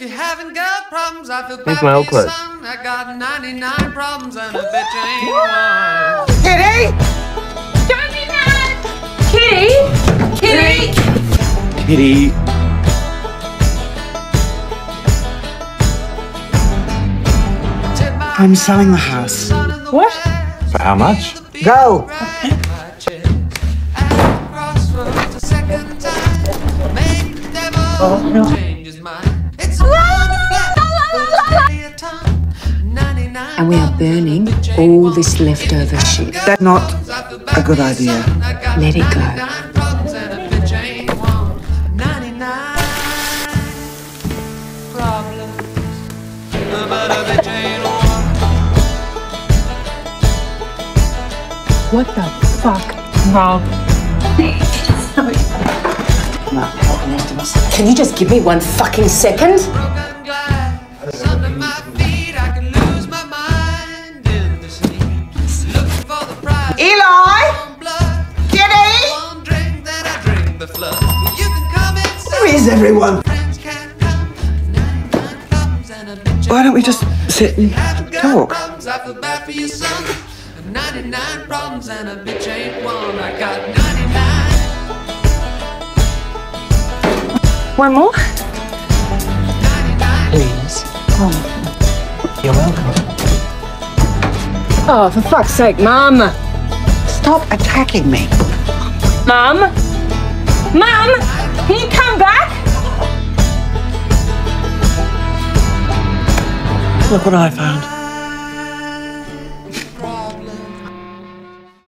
If you haven't got problems, I feel Here's bad my old you, clothes. son. I got 99 problems and a bitch ain't one. Kitty! Don't be mad! Kitty! Kitty! Kitty. I'm selling the house. What? For how much? Go! crossroads a And we are burning all this leftover shit. That's not a good idea. Let it go. 99 problems and a bitch ain't one. 99 problems, but a bitch ain't one. What the fuck, Rob? Can you just give me one fucking second? The flood. You can come inside. Where is everyone? Friends can't come. 99 problems and a bitch Why don't we just sit and talk? I feel bad for you, son. 99 problems and a bitch ain't one. I got 99. One more? 99. Please. Oh. You're welcome. Oh, for fuck's sake, Mum! Stop attacking me. Mum? Mum? Can you come back? Look what I found.